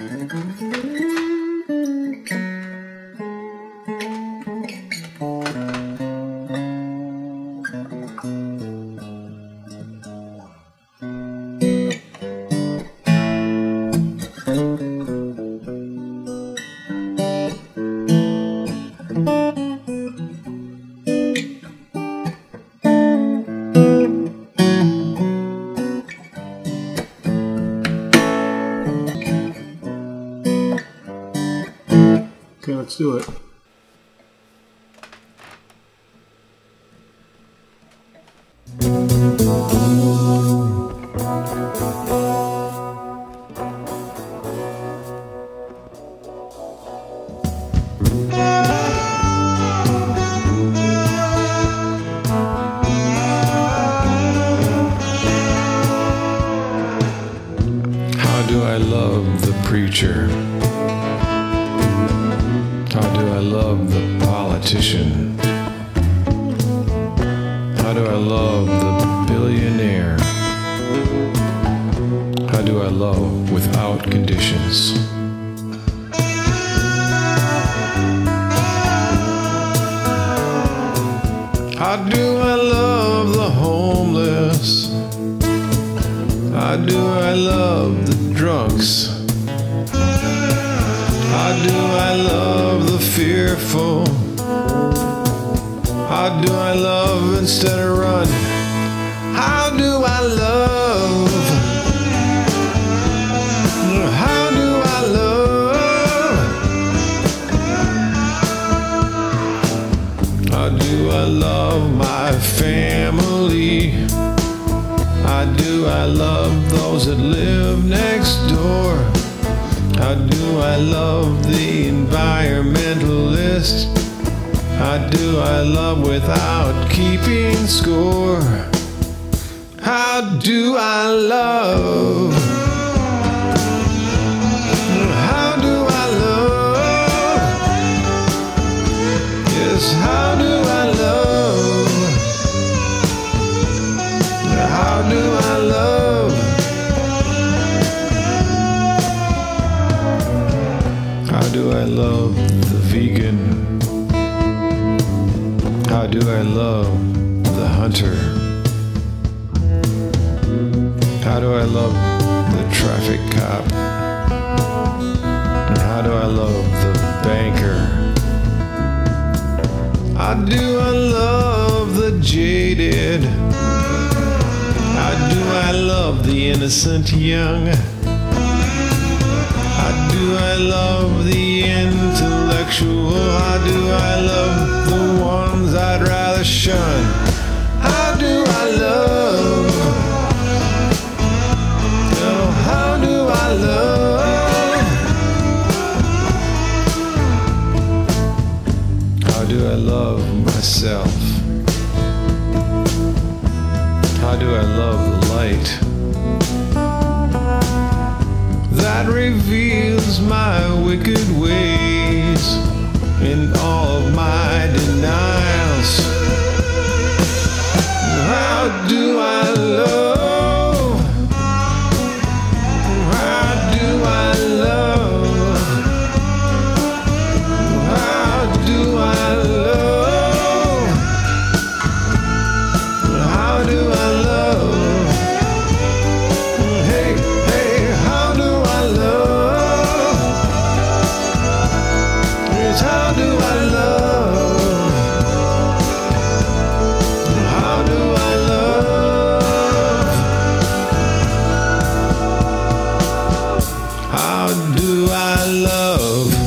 Okay, let's do it. How do I love the preacher? I love the politician? How do I love the billionaire? How do I love without conditions? How do I love the homeless? How do I love the drunks? How do I love fearful? How do I love instead of run? How do I love? How do I love? How do I love my family? How do I love those that live next door? How do I love the How do I love without keeping score? How do I love? How do I love? Yes, how do I love? How do I love? How do I love vegan? How do I love the hunter? How do I love the traffic cop? And how do I love the banker? How do I love the jaded? How do I love the innocent young? How do I love the intellectual? How do I love the ones I'd rather shun? How do I love? Oh, how do I love? How do I love myself? How do I love the light that reveals my wicked ways in all of my denials? do I love?